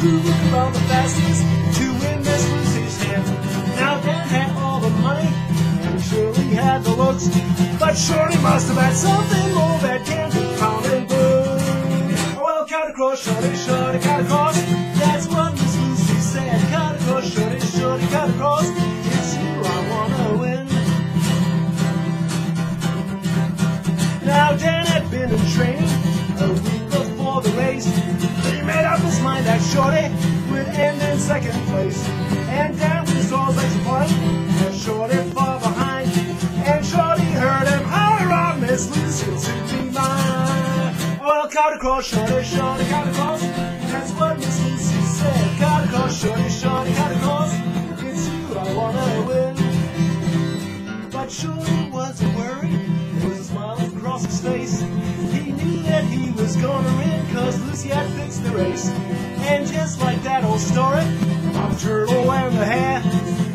Who about the fastest to win this Lucy's hand? Now Dan had all the money, and surely had the looks, but surely must have had something more that Dan could good. Well, cut across, shorty, shorty, cut across. That's what Miss Lucy said. Cut across, shorty, shorty, cut across. That Shorty would end in second place. And Dan was all legs apart, and Shorty far behind. And Shorty heard him holler on Miss Lucy to be mine. Well, cut across, Shorty, Shorty, cut across. That's what Miss Lucy said. Cut across, Shorty, Shorty, cut across. It's you I wanna win. But Shorty wasn't worried. There was a smile across his face. He knew that he was gonna win, cause Lucy had fixed the race. Old story of Turtle and the Hare,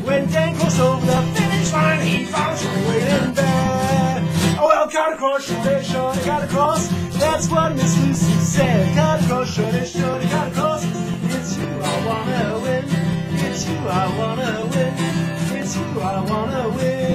when Dan crossed over the finish line, he found Shorty waiting there. Oh, well, cut across, shorty, shorty, cut across. That's what Miss Lucy said. Cut across, shorty, shorty, cut across. It's you I wanna win. It's you I wanna win. It's you I wanna win.